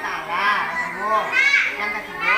Taala sembuh. yang kedua